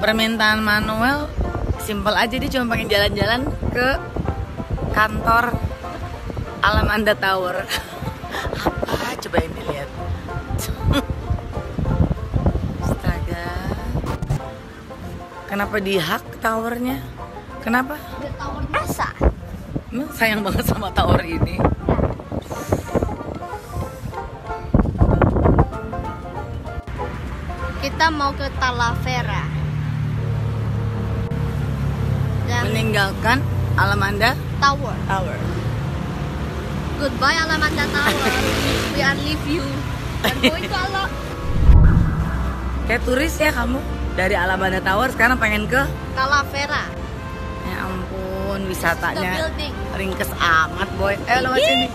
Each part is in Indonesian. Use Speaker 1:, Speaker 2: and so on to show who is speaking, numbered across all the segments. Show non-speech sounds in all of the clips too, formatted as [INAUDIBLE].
Speaker 1: Permintaan Manuel simpel aja dia cuma pengen jalan-jalan ke kantor Alamanda Tower. [LAUGHS] Apa? Coba ini lihat. [LAUGHS] Astaga. Kenapa dihak towernya? Kenapa?
Speaker 2: Tower NASA.
Speaker 1: Sayang banget sama tower ini.
Speaker 2: Kita mau ke Talavera. Dan
Speaker 1: Meninggalkan Alamanda
Speaker 2: Tower.
Speaker 1: Tower.
Speaker 2: Goodbye Alamanda Tower. We are leave you. And going to
Speaker 1: Kayak turis ya kamu dari Alamanda Tower sekarang pengen ke
Speaker 2: Talavera.
Speaker 1: Ya ampun, wisatanya ringkes amat, boy. Eh, lewat sini.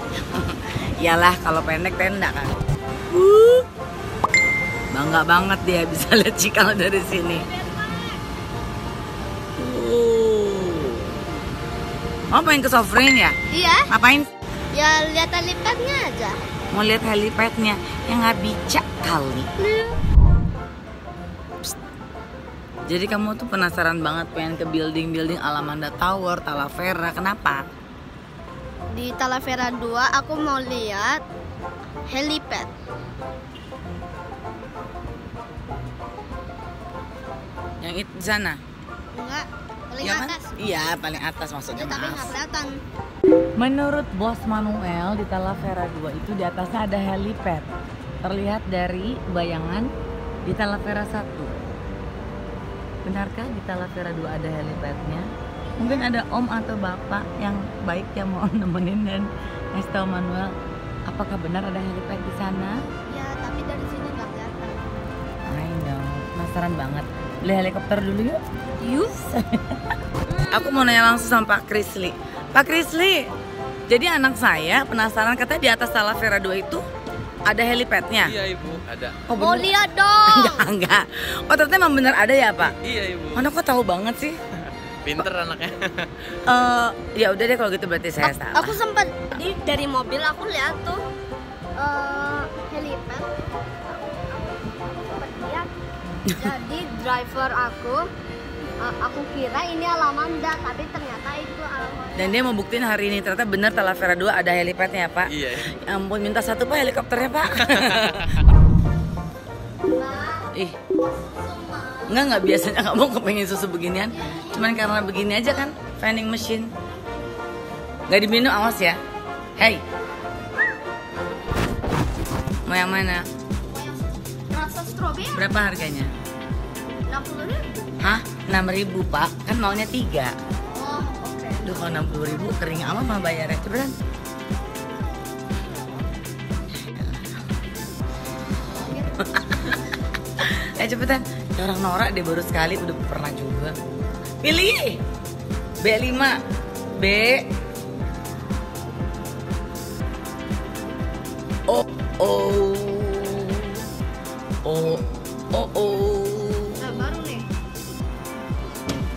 Speaker 1: [LAUGHS] Iyalah, kalau pendek tenda kan. Uh. Bangga banget dia bisa [LAUGHS] lihat Cikal dari sini. Uh. Oh, pengen ke Sovereign ya?
Speaker 2: Iya,
Speaker 1: Ngapain?
Speaker 2: ya lihat helipad-nya aja.
Speaker 1: Mau lihat helipadnya? Ya nggak bisa kali. Jadi kamu tuh penasaran banget pengen ke building-building Alamanda Tower, Talavera. Kenapa?
Speaker 2: Di Talavera 2 aku mau lihat helipad.
Speaker 1: Yang itu di sana?
Speaker 2: Enggak, paling
Speaker 1: kan?
Speaker 2: atas.
Speaker 1: Iya, paling atas maksudnya.
Speaker 2: Ya, tapi nggak kelihatan.
Speaker 1: Menurut Bos Manuel di Talavera 2 itu di atasnya ada helipad. Terlihat dari bayangan di Talavera 1. Benarkah di Talavera 2 ada helipadnya? Mungkin ada om atau bapak yang baik yang mau [LAUGHS] nemenin dan ngasih tahu Manuel apakah benar ada helipad di sana?
Speaker 2: Ya, tapi dari sini nggak kelihatan.
Speaker 1: I know, penasaran banget. Beli helikopter dulu yuk.
Speaker 2: Yuk. [LAUGHS]
Speaker 1: Aku mau nanya langsung sama Pak Krisli. Pak Krisli, jadi anak saya penasaran katanya di atas Talavera 2 itu ada helipadnya.
Speaker 3: Iya ibu, ada.
Speaker 1: Oh,
Speaker 2: Mau
Speaker 1: bener?
Speaker 2: lihat [LAUGHS] dong.
Speaker 1: Enggak, enggak. Oh, ternyata emang bener ada ya, Pak?
Speaker 3: Iya ibu.
Speaker 1: Mana kok tahu banget sih? [LAUGHS]
Speaker 3: Pinter anaknya.
Speaker 1: Eh, ya udah deh kalau gitu berarti saya salah.
Speaker 2: Aku sempat di dari mobil aku lihat tuh eh, helipad. Aku sempat lihat. Jadi driver aku eh, aku kira ini Alamanda, tapi ternyata itu Alamanda.
Speaker 1: Dan dia mau buktiin hari ini ternyata benar Talavera 2 ada helipadnya ya, Pak.
Speaker 3: iya.
Speaker 1: Ya ampun, minta satu Pak helikopternya, Pak. [LAUGHS] Ih, enggak enggak biasanya kamu kepengen susu beginian. Cuman karena begini aja kan, vending machine. Nggak diminum awas ya. Hey. Mau yang mana?
Speaker 2: Stroberi
Speaker 1: Berapa harganya?
Speaker 2: 60 ribu.
Speaker 1: Hah? 6000 pak? Kan maunya 3
Speaker 2: Oh, oke.
Speaker 1: Duh kalau 60 ribu kering amat mah bayarnya. Cepetan Eh cepetan. Kayak orang norak deh baru sekali. Udah pernah juga. Pilih. B5 B. Oh Oh Oh Oh oh
Speaker 2: Nah, baru nih.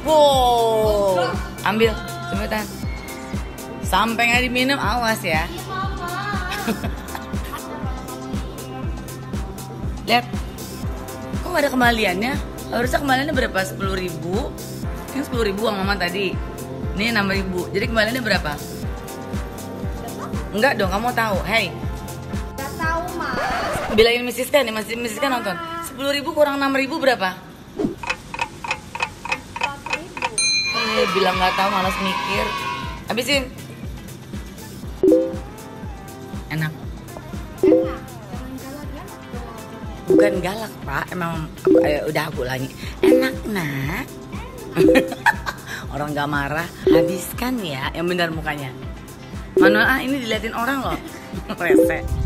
Speaker 1: Wow, ambil cepetan. Sampai nggak diminum, awas ya. Lihat, kok ada kembaliannya? Harusnya kembaliannya berapa? Sepuluh ribu. Ini sepuluh ribu uang mama tadi. Ini enam ribu. Jadi kembaliannya berapa? Enggak dong, kamu tahu. Hey,
Speaker 2: Mas.
Speaker 1: bilangin Mrs. Kan nih, Mrs. Mrs. Kan nonton. Sepuluh ribu kurang enam ribu berapa? Eh, bilang nggak tahu malas mikir. Habisin. Enak. Bukan galak pak, emang aku, eh, udah aku ulangi. Enak nak. [LAUGHS] orang nggak marah, habiskan ya, yang benar mukanya. Manuel ah ini diliatin orang loh, [LAUGHS] rese.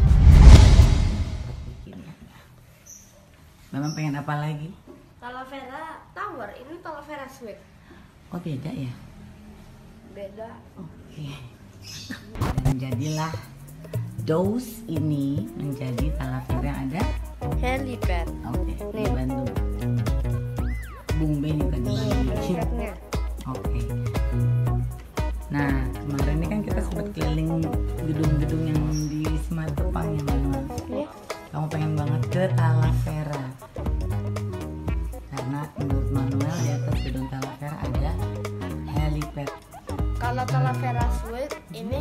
Speaker 1: Memang pengen apa lagi?
Speaker 2: Talavera Tower, ini Talavera Suite.
Speaker 1: Oh beda ya?
Speaker 2: Beda.
Speaker 1: Oke. Dan jadilah dos ini menjadi Talavera yang ada.
Speaker 2: Helipad.
Speaker 1: Oke, di
Speaker 2: Suite ini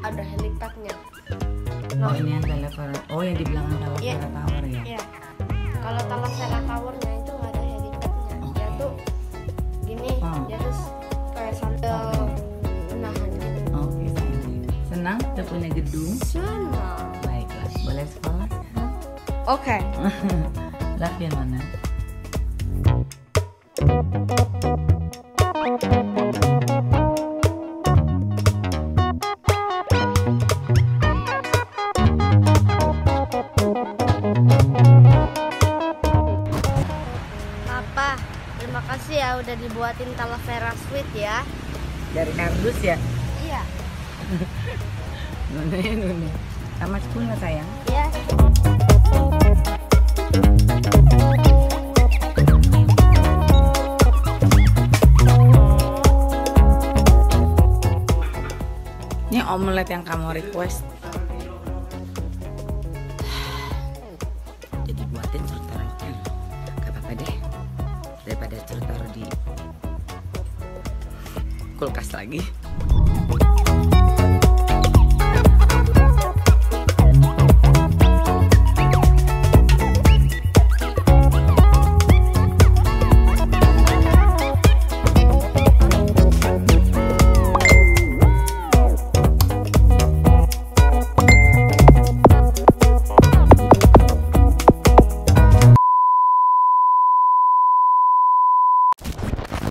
Speaker 2: ada helipadnya.
Speaker 1: Oh ini yang Talavera. Oh yang di belakang Talavera
Speaker 2: Iya.
Speaker 1: Tower ya.
Speaker 2: Iya. Kalau Talavera Towernya itu nggak ada helipadnya. Dia tuh gini,
Speaker 1: Oh.
Speaker 2: dia tuh kayak sambil menahan gitu.
Speaker 1: Oke sayang. Senang kita punya gedung.
Speaker 2: Senang.
Speaker 1: Baiklah, boleh sekolah.
Speaker 2: Oke.
Speaker 1: Love ya Nona.
Speaker 2: Kasih ya udah dibuatin Talavera Suite ya.
Speaker 1: Dari kardus ya.
Speaker 2: Iya.
Speaker 1: Ya Nona. Sama nggak sayang?
Speaker 2: Iya.
Speaker 1: Ini omelet yang kamu request. Kulkas lagi.